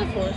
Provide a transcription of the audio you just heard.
the fourth?